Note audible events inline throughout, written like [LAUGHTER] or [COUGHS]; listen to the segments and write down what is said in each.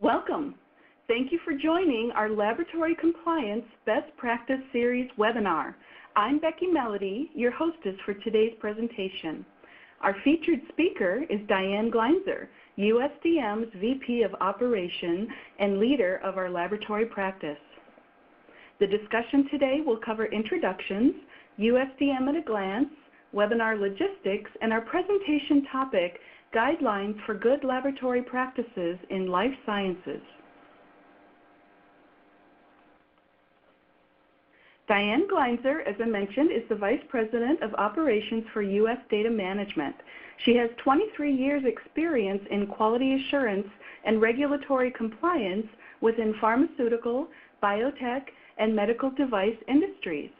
Welcome. Thank you for joining our Laboratory Compliance Best Practice Series webinar. I'm Becky Melody, your hostess for today's presentation. Our featured speaker is Diane Gleinzer, USDM's VP of Operation and leader of our laboratory practice. The discussion today will cover introductions, USDM at a glance, webinar logistics, and our presentation topic, Guidelines for Good Laboratory Practices in Life Sciences. Diane Gleinzer, as I mentioned, is the Vice President of Operations for U.S. Data Management. She has 23 years experience in quality assurance and regulatory compliance within pharmaceutical, biotech, and medical device industries.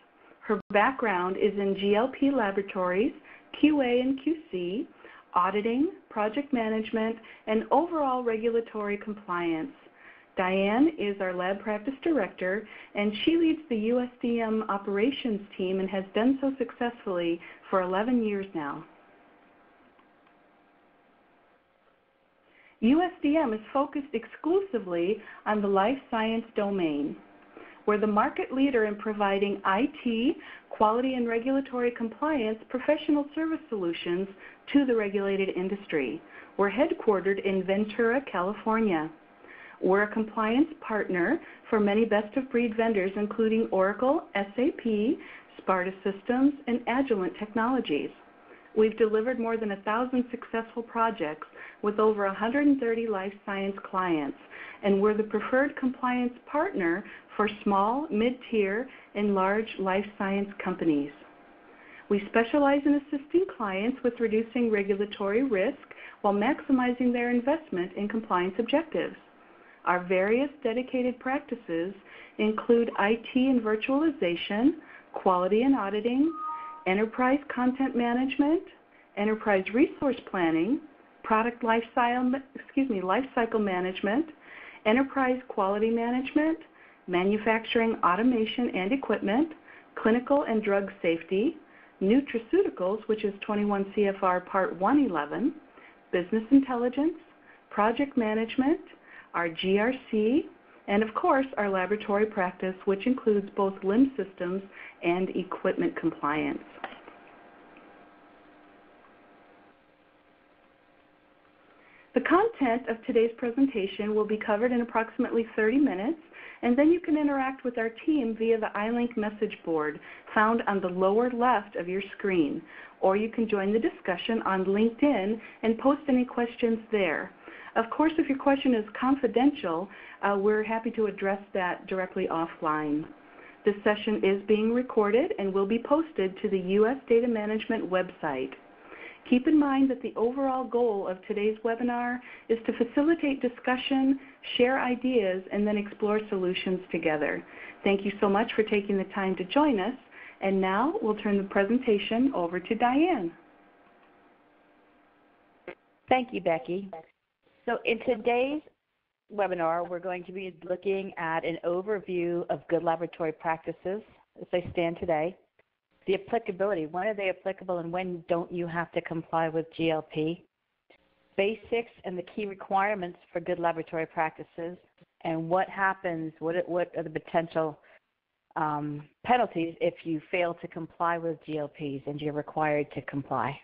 Her background is in GLP laboratories, QA and QC, auditing, project management, and overall regulatory compliance. Diane is our lab practice director, and she leads the USDM operations team and has done so successfully for 11 years now. USDM is focused exclusively on the life science domain. We're the market leader in providing IT, quality and regulatory compliance professional service solutions to the regulated industry. We're headquartered in Ventura, California. We're a compliance partner for many best-of-breed vendors, including Oracle, SAP, Sparta Systems, and Agilent Technologies. We've delivered more than 1,000 successful projects with over 130 life science clients, and we're the preferred compliance partner for small, mid-tier, and large life science companies. We specialize in assisting clients with reducing regulatory risk while maximizing their investment in compliance objectives. Our various dedicated practices include IT and virtualization, quality and auditing, enterprise content management, enterprise resource planning, product lifecycle, excuse me, lifecycle management, enterprise quality management, manufacturing automation and equipment, clinical and drug safety, nutraceuticals, which is 21 CFR Part 111, business intelligence, project management, our GRC, and of course, our laboratory practice, which includes both LIMS systems and equipment compliance. The content of today's presentation will be covered in approximately 30 minutes, and then you can interact with our team via the iLink message board found on the lower left of your screen, or you can join the discussion on LinkedIn and post any questions there. Of course, if your question is confidential, uh, we're happy to address that directly offline. This session is being recorded and will be posted to the U.S. Data Management website. Keep in mind that the overall goal of today's webinar is to facilitate discussion, share ideas, and then explore solutions together. Thank you so much for taking the time to join us. And now we'll turn the presentation over to Diane. Thank you, Becky. So in today's webinar, we're going to be looking at an overview of good laboratory practices as they stand today, the applicability, when are they applicable and when don't you have to comply with GLP, basics and the key requirements for good laboratory practices, and what happens, what, what are the potential um, penalties if you fail to comply with GLPs and you're required to comply.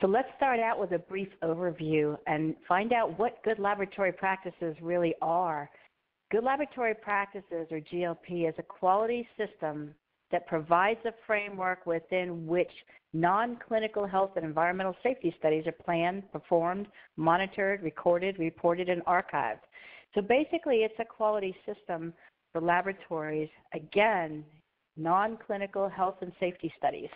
So let's start out with a brief overview and find out what good laboratory practices really are. Good laboratory practices, or GLP, is a quality system that provides a framework within which non-clinical health and environmental safety studies are planned, performed, monitored, recorded, reported, and archived. So basically, it's a quality system for laboratories, again, non-clinical health and safety studies.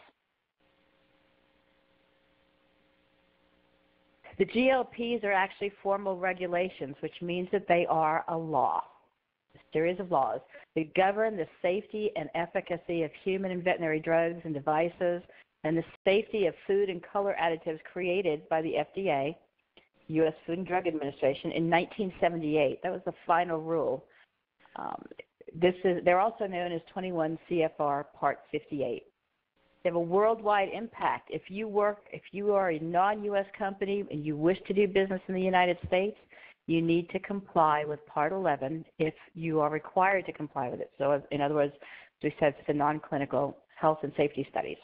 The GLPs are actually formal regulations, which means that they are a law, series of laws that govern the safety and efficacy of human and veterinary drugs and devices and the safety of food and color additives created by the FDA, U.S. Food and Drug Administration, in 1978. That was the final rule. Um, this is, they're also known as 21 CFR Part 58. They have a worldwide impact. If you work, if you are a non-U.S. company and you wish to do business in the United States, you need to comply with Part 11 if you are required to comply with it. So, in other words, as we said, it's the non-clinical health and safety studies.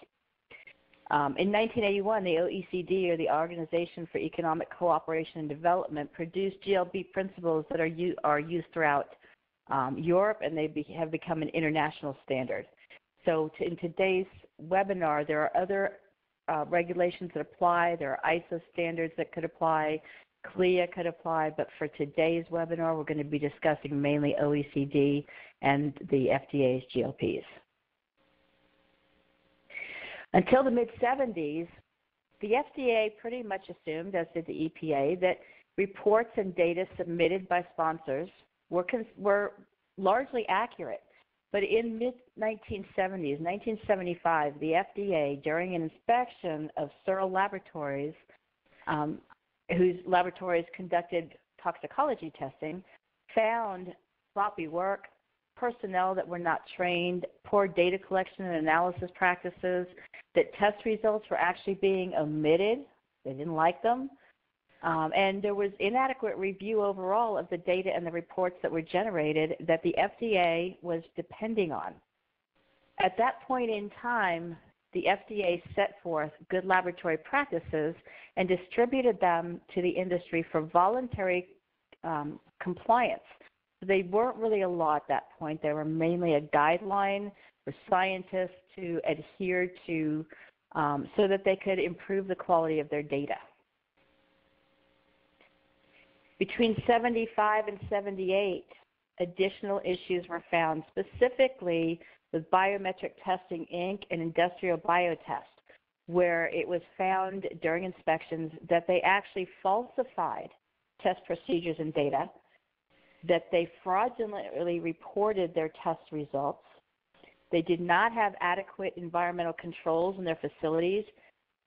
Um, in 1981, the OECD, or the Organization for Economic Cooperation and Development, produced GLP principles that are, u- are used throughout um, Europe, and they be- have become an international standard. So, in today's webinar, there are other uh, regulations that apply. There are ISO standards that could apply. CLIA could apply, but for today's webinar, we're going to be discussing mainly OECD and the FDA's GLPs. Until the mid 70s, the FDA pretty much assumed, as did the EPA, that reports and data submitted by sponsors were, were largely accurate. But in mid 1970s, 1975, the FDA, during an inspection of Searle Laboratories, um, whose laboratories conducted toxicology testing, found sloppy work, personnel that were not trained, poor data collection and analysis practices, that test results were actually being omitted. They didn't like them. Um, and there was inadequate review overall of the data and the reports that were generated that the FDA was depending on. At that point in time, the FDA set forth good laboratory practices and distributed them to the industry for voluntary um, compliance. They weren't really a law at that point. They were mainly a guideline for scientists to adhere to um, so that they could improve the quality of their data. Between 75 and 78, additional issues were found, specifically with Biometric Testing Inc. and Industrial Biotest, where it was found during inspections that they actually falsified test procedures and data, that they fraudulently reported their test results, they did not have adequate environmental controls in their facilities,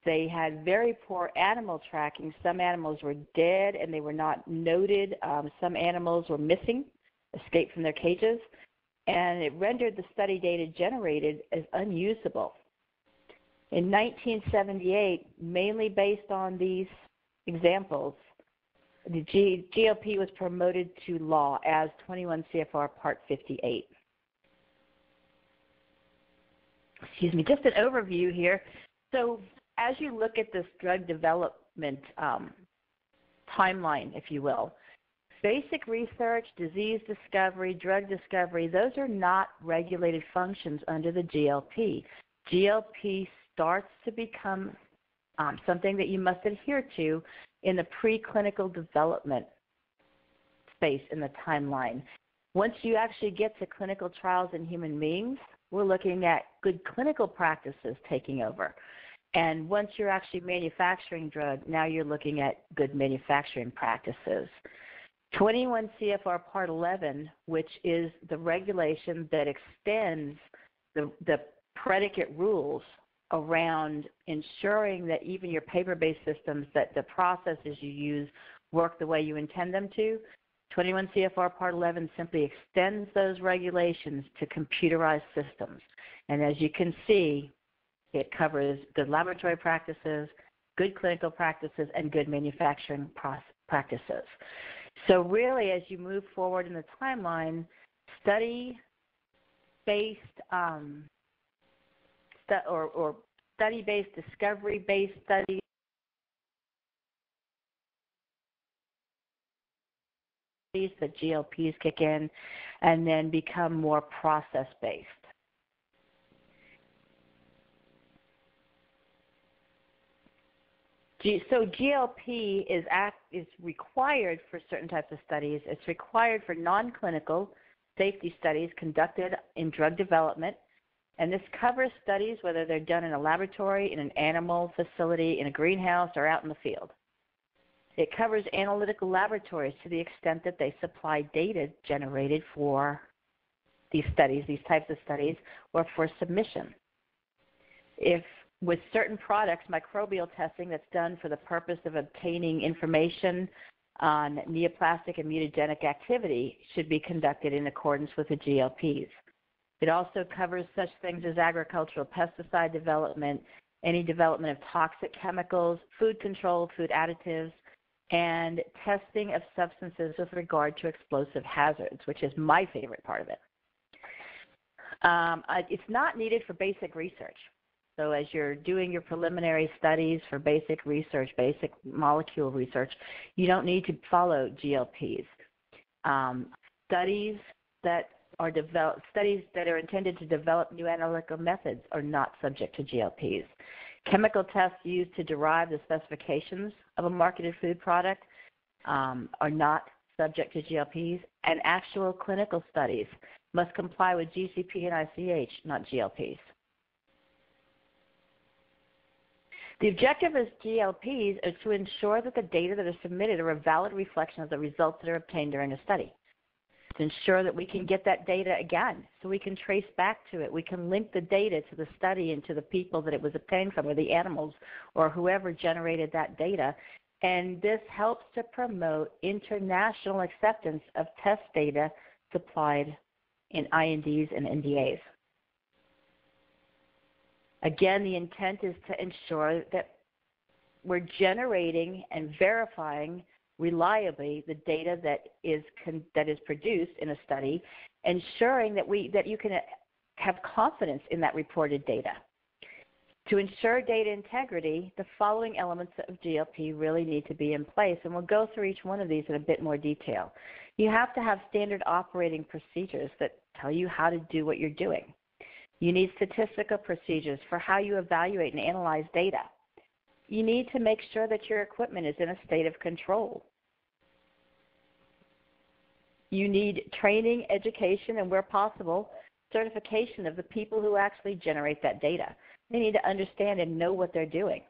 they had very poor animal tracking. Some animals were dead and they were not noted. Um, some animals were missing, escaped from their cages, and it rendered the study data generated as unusable. In 1978, mainly based on these examples, the G- GLP was promoted to law as 21 CFR Part 58. Excuse me, just an overview here. So as you look at this drug development um, timeline, if you will, basic research, disease discovery, drug discovery, those are not regulated functions under the GLP. GLP starts to become um, something that you must adhere to in the preclinical development space in the timeline. Once you actually get to clinical trials in human beings, we're looking at good clinical practices taking over. And once you're actually manufacturing drug, now you're looking at good manufacturing practices. 21 CFR Part 11, which is the regulation that extends the, the predicate rules around ensuring that even your paper-based systems, that the processes you use work the way you intend them to. 21 CFR Part 11 simply extends those regulations to computerized systems. And as you can see, it covers good laboratory practices, good clinical practices, and good manufacturing practices. So, really, as you move forward in the timeline, study based um, stu- or, or study based, discovery based studies. The GLPs kick in and then become more process based. So GLP is is required for certain types of studies. It's required for non-clinical safety studies conducted in drug development, and this covers studies whether they're done in a laboratory, in an animal facility, in a greenhouse, or out in the field. It covers analytical laboratories to the extent that they supply data generated for these studies, these types of studies, or for submission. If with certain products, microbial testing that's done for the purpose of obtaining information on neoplastic and mutagenic activity should be conducted in accordance with the GLPs. It also covers such things as agricultural pesticide development, any development of toxic chemicals, food control, food additives, and testing of substances with regard to explosive hazards, which is my favorite part of it. Um, it's not needed for basic research. So as you're doing your preliminary studies for basic research, basic molecule research, you don't need to follow GLPs. Um, studies that are develop, studies that are intended to develop new analytical methods are not subject to GLPs. Chemical tests used to derive the specifications of a marketed food product um, are not subject to GLPs, and actual clinical studies must comply with GCP and ICH, not GLPs. The objective of GLPs is to ensure that the data that are submitted are a valid reflection of the results that are obtained during a study. To ensure that we can get that data again, so we can trace back to it. We can link the data to the study and to the people that it was obtained from, or the animals, or whoever generated that data. And this helps to promote international acceptance of test data supplied in INDs and NDAs. Again, the intent is to ensure that we're generating and verifying reliably the data that is con- that is produced in a study, ensuring that we that you can uh, have confidence in that reported data. To ensure data integrity, the following elements of GLP really need to be in place, and we'll go through each one of these in a bit more detail. You have to have standard operating procedures that tell you how to do what you're doing. You need statistical procedures for how you evaluate and analyze data. You need to make sure that your equipment is in a state of control. You need training, education, and where possible, certification of the people who actually generate that data. They need to understand and know what they're doing.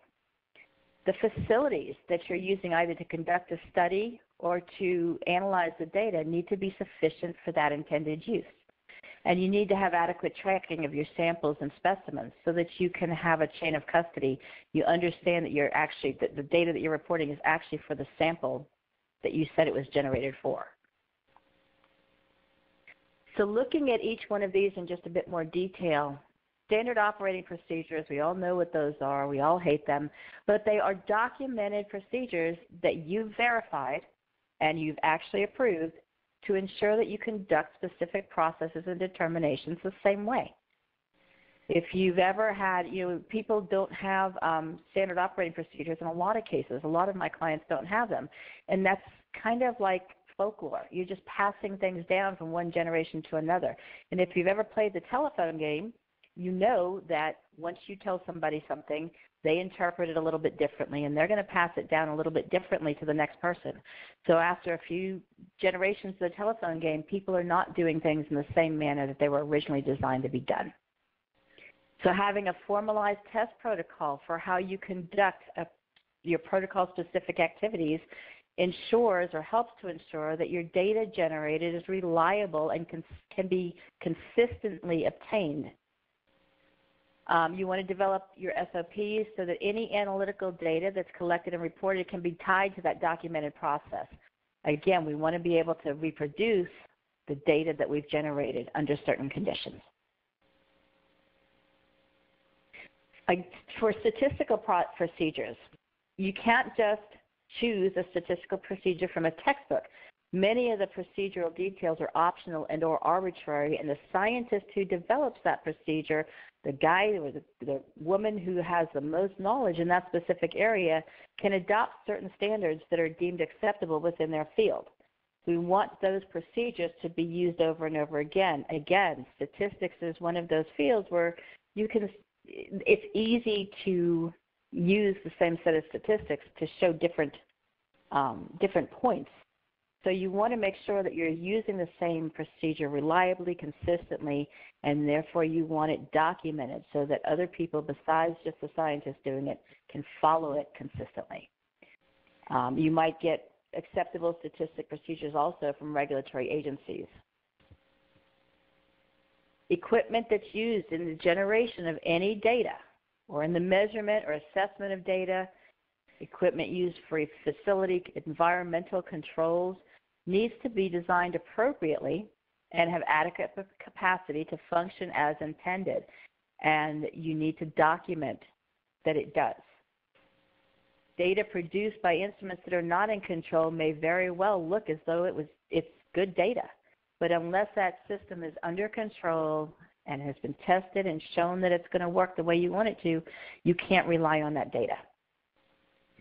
The facilities that you're using either to conduct a study or to analyze the data need to be sufficient for that intended use. And you need to have adequate tracking of your samples and specimens so that you can have a chain of custody. You understand that you're actually that the data that you're reporting is actually for the sample that you said it was generated for. So looking at each one of these in just a bit more detail, standard operating procedures, we all know what those are, we all hate them, but they are documented procedures that you've verified and you've actually approved to ensure that you conduct specific processes and determinations the same way. If you've ever had, you know, people don't have um, standard operating procedures in a lot of cases. A lot of my clients don't have them. And that's kind of like folklore. You're just passing things down from one generation to another. And if you've ever played the telephone game, you know that once you tell somebody something, they interpret it a little bit differently and they're going to pass it down a little bit differently to the next person. So after a few generations of the telephone game, people are not doing things in the same manner that they were originally designed to be done. So having a formalized test protocol for how you conduct a, your protocol specific activities ensures or helps to ensure that your data generated is reliable and can, can be consistently obtained um, you want to develop your SOPs so that any analytical data that's collected and reported can be tied to that documented process. Again, we want to be able to reproduce the data that we've generated under certain conditions. For statistical procedures, you can't just choose a statistical procedure from a textbook. Many of the procedural details are optional and or arbitrary, and the scientist who develops that procedure, the guy or the, the woman who has the most knowledge in that specific area, can adopt certain standards that are deemed acceptable within their field. We want those procedures to be used over and over again. Again, statistics is one of those fields where you can it's easy to use the same set of statistics to show different um, different points so you want to make sure that you're using the same procedure reliably, consistently, and therefore you want it documented so that other people besides just the scientist doing it can follow it consistently. Um, you might get acceptable statistic procedures also from regulatory agencies. Equipment that's used in the generation of any data or in the measurement or assessment of data, equipment used for facility environmental controls, needs to be designed appropriately and have adequate capacity to function as intended. And you need to document that it does. data produced by instruments that are not in control may very well look as though it was it's good data. But unless that system is under control and has been tested and shown that it's going to work the way you want it to, you can't rely on that data.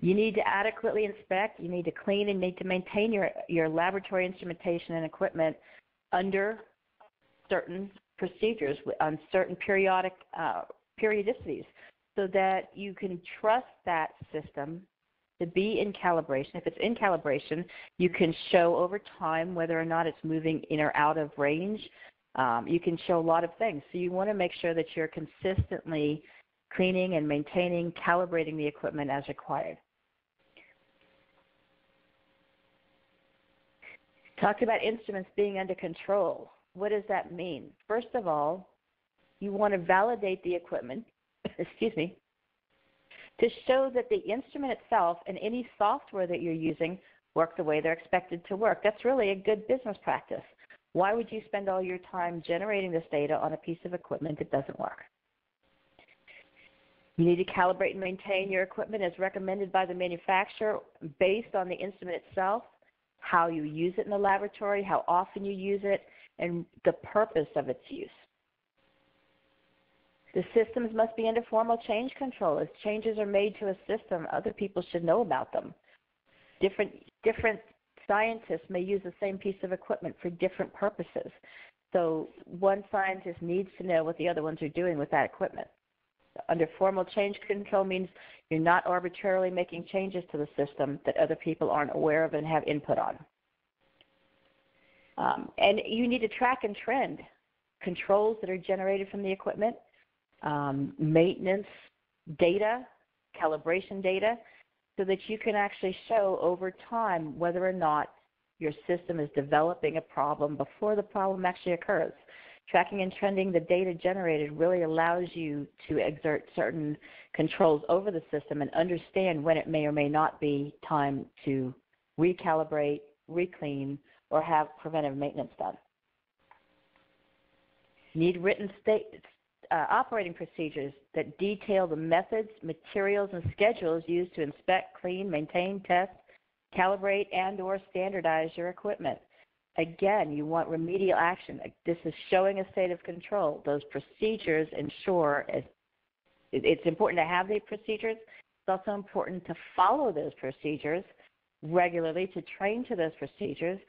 You need to adequately inspect, you need to clean and need to maintain your, your laboratory instrumentation and equipment under certain procedures on certain periodic uh, periodicities so that you can trust that system to be in calibration. If it's in calibration, you can show over time whether or not it's moving in or out of range. Um, you can show a lot of things. So you want to make sure that you're consistently cleaning and maintaining, calibrating the equipment as required. Talked about instruments being under control. What does that mean? First of all, you want to validate the equipment, [COUGHS] excuse me, to show that the instrument itself and any software that you're using work the way they're expected to work. That's really a good business practice. Why would you spend all your time generating this data on a piece of equipment that doesn't work? You need to calibrate and maintain your equipment as recommended by the manufacturer based on the instrument itself, how you use it in the laboratory, how often you use it, and the purpose of its use. The systems must be under formal change control. As changes are made to a system, other people should know about them. Different, different scientists may use the same piece of equipment for different purposes. So one scientist needs to know what the other ones are doing with that equipment. Under formal change control means you're not arbitrarily making changes to the system that other people aren't aware of and have input on. Um, and you need to track and trend controls that are generated from the equipment um, maintenance data, calibration data, so that you can actually show over time whether or not your system is developing a problem before the problem actually occurs. Tracking and trending the data generated really allows you to exert certain controls over the system and understand when it may or may not be time to recalibrate, reclean, or have preventive maintenance done. Need written state, uh, operating procedures that detail the methods, materials, and schedules used to inspect, clean, maintain, test, calibrate, and or standardize your equipment. Again, you want remedial action. This is showing a state of control. Those procedures ensure it's important to have these procedures. It's also important to follow those procedures regularly, to train to those procedures,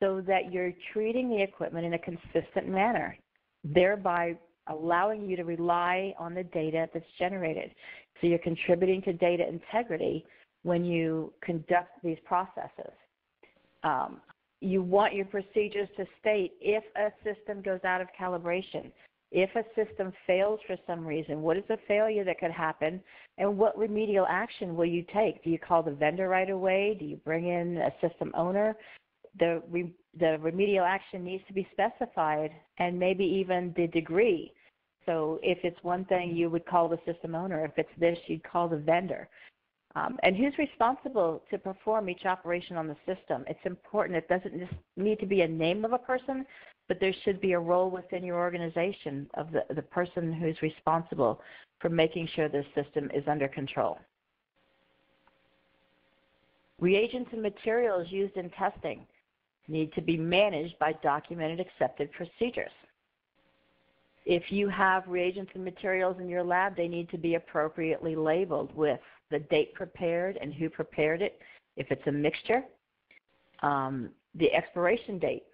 so that you're treating the equipment in a consistent manner, thereby allowing you to rely on the data that's generated. So you're contributing to data integrity when you conduct these processes. Um, you want your procedures to state if a system goes out of calibration, if a system fails for some reason, what is the failure that could happen, and what remedial action will you take? Do you call the vendor right away? Do you bring in a system owner? The, re, the remedial action needs to be specified and maybe even the degree so if it's one thing, you would call the system owner. If it's this, you'd call the vendor. Um, and who's responsible to perform each operation on the system? It's important. It doesn't just need to be a name of a person, but there should be a role within your organization of the, the person who's responsible for making sure the system is under control. Reagents and materials used in testing need to be managed by documented accepted procedures. If you have reagents and materials in your lab, they need to be appropriately labeled with the date prepared and who prepared it, if it's a mixture, um, the expiration date,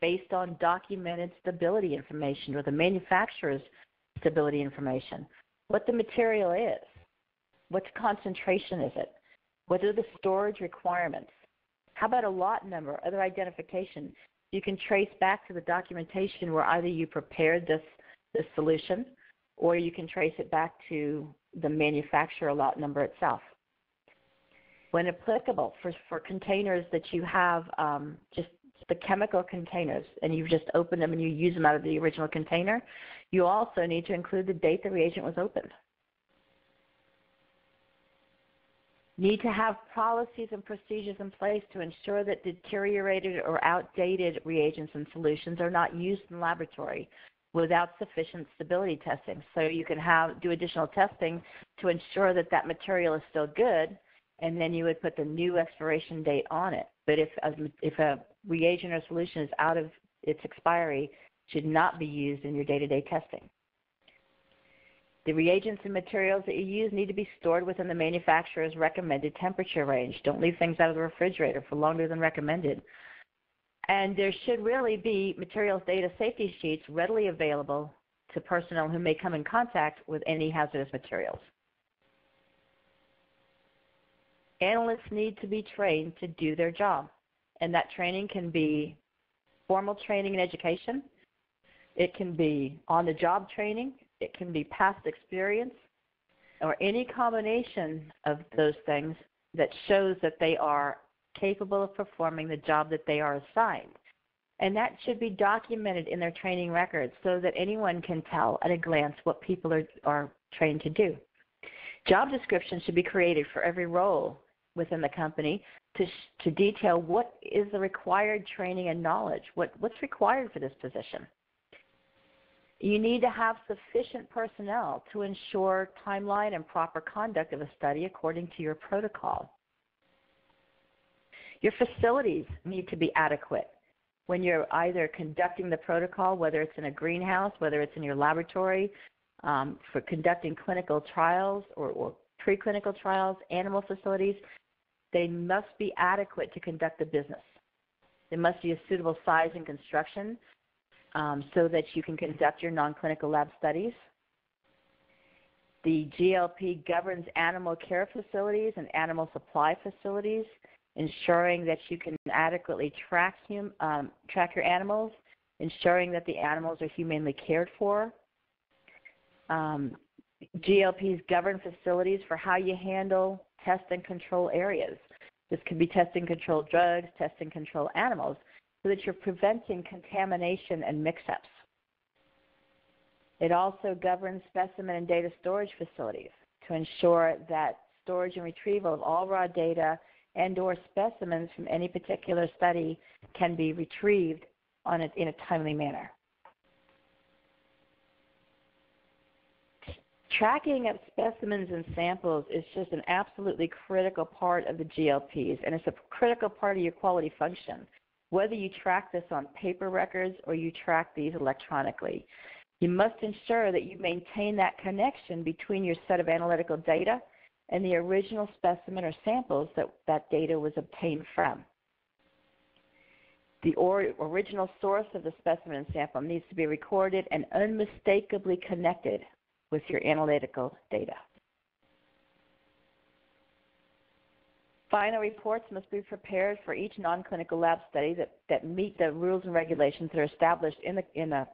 based on documented stability information or the manufacturer's stability information, what the material is, what concentration is it, what are the storage requirements, how about a lot number, other identification? you can trace back to the documentation where either you prepared this, this solution or you can trace it back to the manufacturer lot number itself. When applicable, for, for containers that you have um, just the chemical containers and you've just opened them and you use them out of the original container, you also need to include the date the reagent was opened. need to have policies and procedures in place to ensure that deteriorated or outdated reagents and solutions are not used in the laboratory without sufficient stability testing. So you can have do additional testing to ensure that that material is still good, and then you would put the new expiration date on it. But if a, if a reagent or solution is out of its expiry, should not be used in your day-to-day testing. The reagents and materials that you use need to be stored within the manufacturer's recommended temperature range. Don't leave things out of the refrigerator for longer than recommended. And there should really be materials data safety sheets readily available to personnel who may come in contact with any hazardous materials. Analysts need to be trained to do their job, and that training can be formal training and education. It can be on the job training. It can be past experience or any combination of those things that shows that they are capable of performing the job that they are assigned. And that should be documented in their training records so that anyone can tell at a glance what people are, are trained to do. Job descriptions should be created for every role within the company to, to detail what is the required training and knowledge, what, what's required for this position. You need to have sufficient personnel to ensure timeline and proper conduct of a study according to your protocol. Your facilities need to be adequate when you're either conducting the protocol, whether it's in a greenhouse, whether it's in your laboratory, um, for conducting clinical trials or, or preclinical trials, animal facilities, they must be adequate to conduct the business. They must be a suitable size and construction um, so that you can conduct your non-clinical lab studies. The GLP governs animal care facilities and animal supply facilities ensuring that you can adequately track, hum, um, track your animals, ensuring that the animals are humanely cared for. Um, GLPs govern facilities for how you handle test and control areas. This could be test and control drugs, test and control animals, so that you're preventing contamination and mix-ups. It also governs specimen and data storage facilities to ensure that storage and retrieval of all raw data and or specimens from any particular study can be retrieved a, in a timely manner. Tracking of specimens and samples is just an absolutely critical part of the GLPs, and it's a critical part of your quality function. Whether you track this on paper records or you track these electronically, you must ensure that you maintain that connection between your set of analytical data and the original specimen or samples that that data was obtained from. The or, original source of the specimen and sample needs to be recorded and unmistakably connected with your analytical data. Final reports must be prepared for each non-clinical lab study that, that meet the rules and regulations that are established in the, in the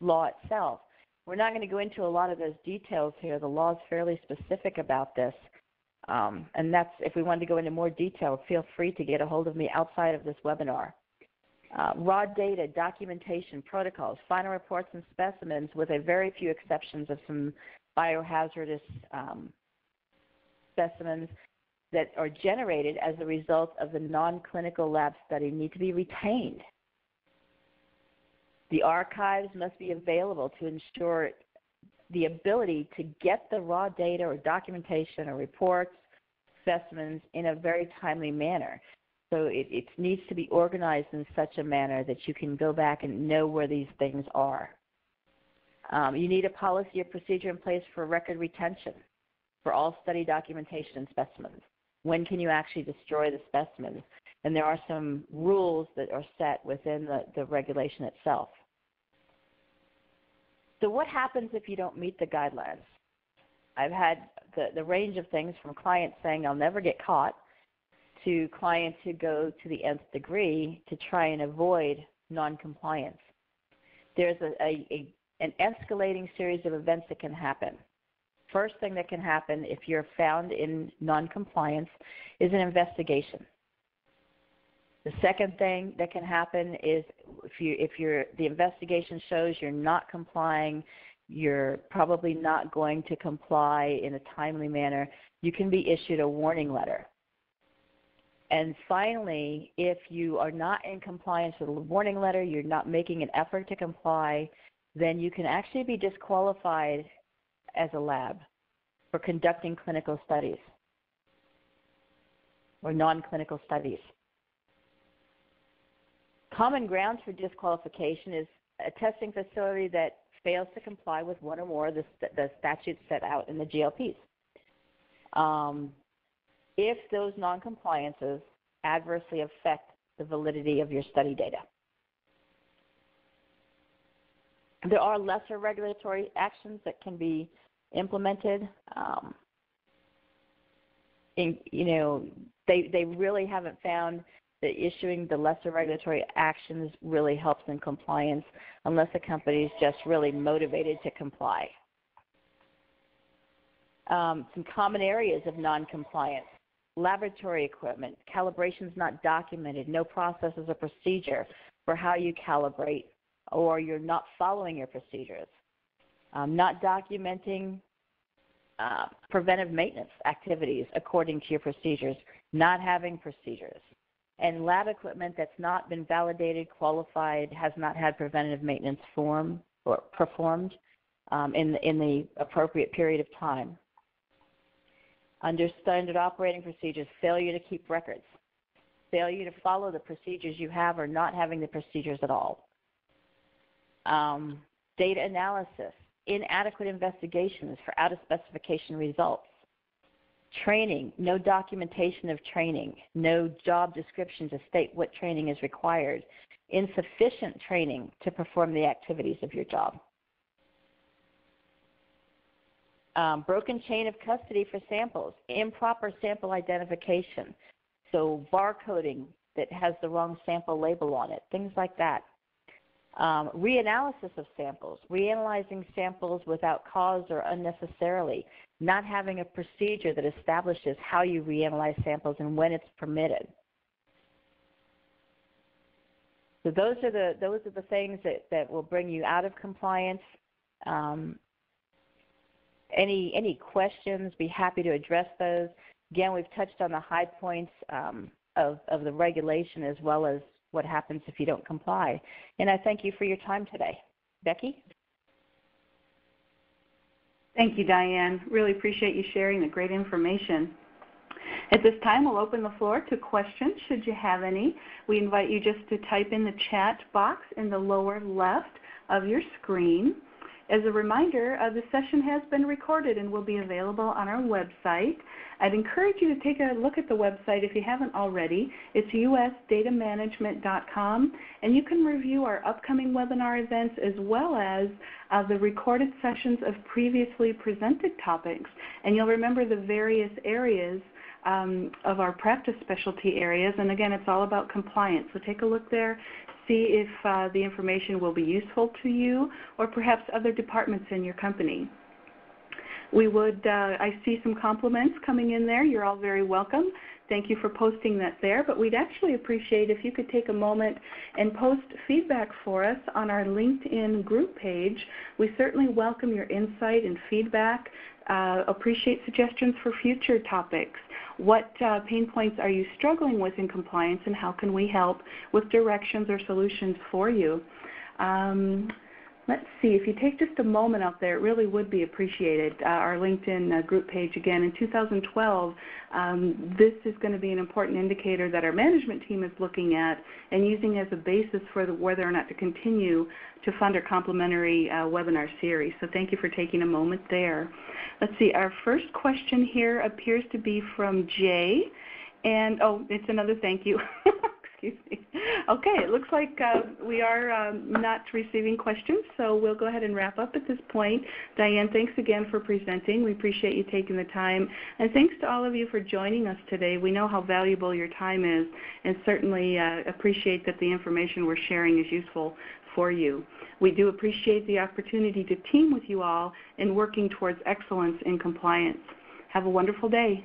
law itself. We're not going to go into a lot of those details here. The law is fairly specific about this. Um, and that's if we wanted to go into more detail, feel free to get a hold of me outside of this webinar. Uh, raw data, documentation, protocols, final reports and specimens with a very few exceptions of some biohazardous um, specimens that are generated as a result of the non-clinical lab study need to be retained the archives must be available to ensure the ability to get the raw data or documentation or reports, specimens in a very timely manner. So it, it, needs to be organized in such a manner that you can go back and know where these things are. Um, you need a policy or procedure in place for record retention for all study documentation and specimens. When can you actually destroy the specimens? And there are some rules that are set within the, the regulation itself. So what happens if you don't meet the guidelines? I've had the, the range of things from clients saying I'll never get caught to clients who go to the nth degree to try and avoid noncompliance. There's a, a, a, an escalating series of events that can happen. First thing that can happen if you're found in noncompliance is an investigation. The second thing that can happen is if you if the investigation shows you're not complying, you're probably not going to comply in a timely manner, you can be issued a warning letter. And finally, if you are not in compliance with a warning letter, you're not making an effort to comply, then you can actually be disqualified as a lab. for conducting clinical studies or non-clinical studies. Common grounds for disqualification is a testing facility that fails to comply with one or more of the, the statutes set out in the GLPs. Um, if those noncompliances adversely affect the validity of your study data. There are lesser regulatory actions that can be implemented. Um, in, you know, they they really haven't found that issuing the lesser regulatory actions really helps in compliance unless the company is just really motivated to comply. Um, some common areas of noncompliance. Laboratory equipment, calibrations not documented, no processes or procedure for how you calibrate, or you're not following your procedures, um, not documenting uh, preventive maintenance activities according to your procedures, not having procedures, and lab equipment that's not been validated, qualified, has not had preventative maintenance form or performed um, in, in the appropriate period of time. Under standard operating procedures, failure to keep records, failure to follow the procedures you have or not having the procedures at all. Um, data analysis, inadequate investigations for out of specification results. Training, no documentation of training, no job description to state what training is required, insufficient training to perform the activities of your job. Um, broken chain of custody for samples, improper sample identification, so barcoding that has the wrong sample label on it, things like that. Um, reanalysis of samples, reanalyzing samples without cause or unnecessarily, not having a procedure that establishes how you reanalyze samples and when it's permitted. So those are the those are the things that, that will bring you out of compliance. Um, any any questions? Be happy to address those. Again, we've touched on the high points um, of of the regulation as well as what happens if you don't comply. And I thank you for your time today. Becky? Thank you, Diane. Really appreciate you sharing the great information. At this time, we'll open the floor to questions, should you have any. We invite you just to type in the chat box in the lower left of your screen. As a reminder, uh, the session has been recorded and will be available on our website. I'd encourage you to take a look at the website if you haven't already. It's usdatamanagement.com, and you can review our upcoming webinar events as well as uh, the recorded sessions of previously presented topics. And you'll remember the various areas um, of our practice specialty areas. And again, it's all about compliance. So take a look there see if uh, the information will be useful to you or perhaps other departments in your company. We would, uh, I see some compliments coming in there. You're all very welcome. Thank you for posting that there, but we'd actually appreciate if you could take a moment and post feedback for us on our LinkedIn group page. We certainly welcome your insight and feedback. Uh, appreciate suggestions for future topics. What uh, pain points are you struggling with in compliance, and how can we help with directions or solutions for you? Um, let's see, if you take just a moment out there, it really would be appreciated. Uh, our LinkedIn uh, group page again in 2012, um, this is going to be an important indicator that our management team is looking at and using as a basis for the, whether or not to continue to fund our complimentary uh, webinar series. So thank you for taking a moment there. Let's see, our first question here appears to be from Jay. And oh, it's another thank you. [LAUGHS] Okay, it looks like uh, we are um, not receiving questions, so we'll go ahead and wrap up at this point. Diane, thanks again for presenting. We appreciate you taking the time. And thanks to all of you for joining us today. We know how valuable your time is and certainly uh, appreciate that the information we're sharing is useful for you. We do appreciate the opportunity to team with you all in working towards excellence in compliance. Have a wonderful day.